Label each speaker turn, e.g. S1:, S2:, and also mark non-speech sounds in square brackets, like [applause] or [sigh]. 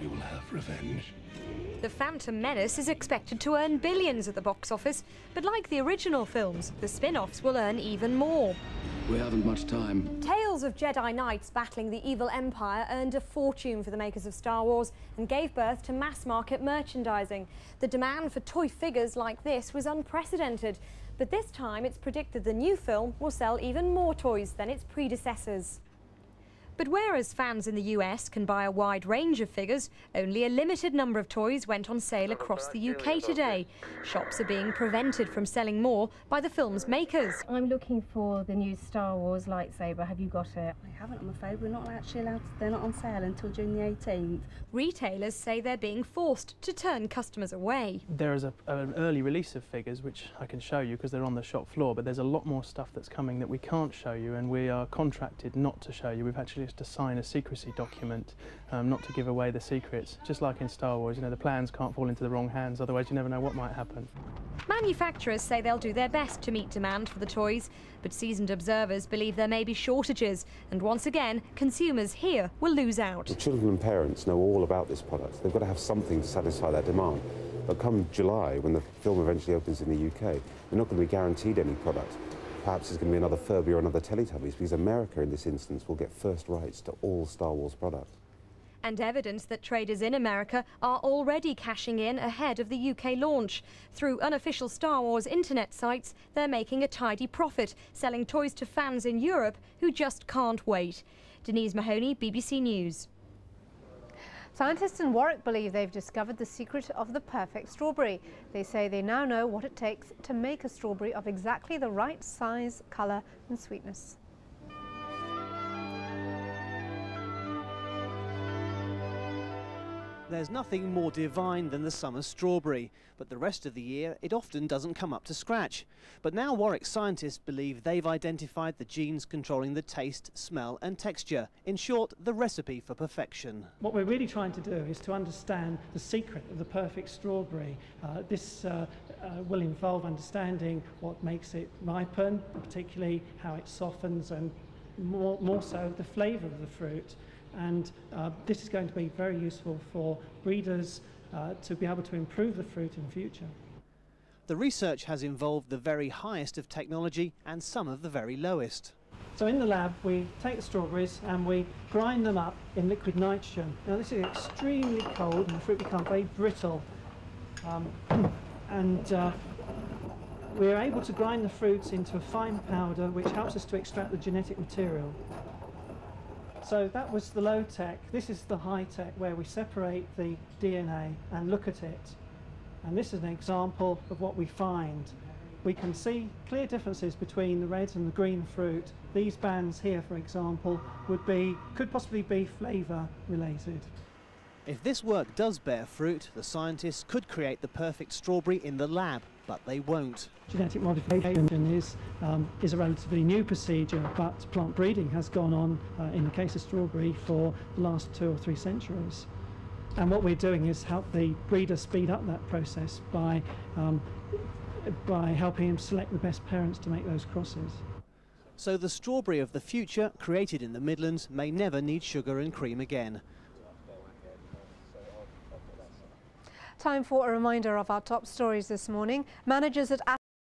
S1: we will have revenge.
S2: The Phantom Menace is expected to earn billions at the box office, but like the original films, the spin offs will earn even more.
S1: We haven't much time.
S2: Tales of Jedi Knights battling the evil Empire earned a fortune for the makers of Star Wars and gave birth to mass market merchandising. The demand for toy figures like this was unprecedented, but this time it's predicted the new film will sell even more toys than its predecessors. But whereas fans in the US can buy a wide range of figures, only a limited number of toys went on sale across the UK today. Shops are being prevented from selling more by the film's makers.
S3: I'm looking for the new Star Wars lightsaber. Have you got it?
S4: I haven't, I'm afraid. We're not actually allowed, to, they're not on sale until June the 18th.
S2: Retailers say they're being forced to turn customers away.
S5: There is a, an early release of figures which I can show you because they're on the shop floor, but there's a lot more stuff that's coming that we can't show you and we are contracted not to show you. We've actually to sign a secrecy document, um, not to give away the secrets. Just like in Star Wars, you know, the plans can't fall into the wrong hands, otherwise you never know what might happen.
S2: Manufacturers say they'll do their best to meet demand for the toys, but seasoned observers believe there may be shortages, and once again, consumers here will lose out.
S6: The children and parents know all about this product. They've got to have something to satisfy their demand. But come July, when the film eventually opens in the UK, they're not going to be guaranteed any product. Perhaps it's going to be another Furby or another Teletubbies, because America, in this instance, will get first rights to all Star Wars products.
S2: And evidence that traders in America are already cashing in ahead of the UK launch. Through unofficial Star Wars internet sites, they're making a tidy profit, selling toys to fans in Europe who just can't wait. Denise Mahoney, BBC News.
S7: Scientists in Warwick believe they've discovered the secret of the perfect strawberry. They say they now know what it takes to make a strawberry of exactly the right size, colour and sweetness.
S8: There's nothing more divine than the summer strawberry, but the rest of the year it often doesn't come up to scratch. But now Warwick scientists believe they've identified the genes controlling the taste, smell and texture. In short, the recipe for perfection.
S9: What we're really trying to do is to understand the secret of the perfect strawberry. Uh, this uh, uh, will involve understanding what makes it ripen, particularly how it softens and more, more so the flavour of the fruit and uh, this is going to be very useful for breeders uh, to be able to improve the fruit in the future.
S8: The research has involved the very highest of technology and some of the very lowest.
S9: So in the lab we take the strawberries and we grind them up in liquid nitrogen. Now this is extremely cold and the fruit becomes very brittle um, [clears throat] and uh, we're able to grind the fruits into a fine powder which helps us to extract the genetic material. So that was the low tech. This is the high tech where we separate the DNA and look at it. And this is an example of what we find. We can see clear differences between the red and the green fruit. These bands here, for example, would be, could possibly be flavour related.
S8: If this work does bear fruit, the scientists could create the perfect strawberry in the lab, but they won't.
S9: Genetic modification is, um, is a relatively new procedure, but plant breeding has gone on, uh, in the case of strawberry, for the last two or three centuries. And what we're doing is help the breeder speed up that process by, um, by helping him select the best parents to make those crosses.
S8: So the strawberry of the future, created in the Midlands, may never need sugar and cream again.
S7: Time for a reminder of our top stories this morning. Managers at